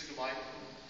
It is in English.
diese Gemeinden, das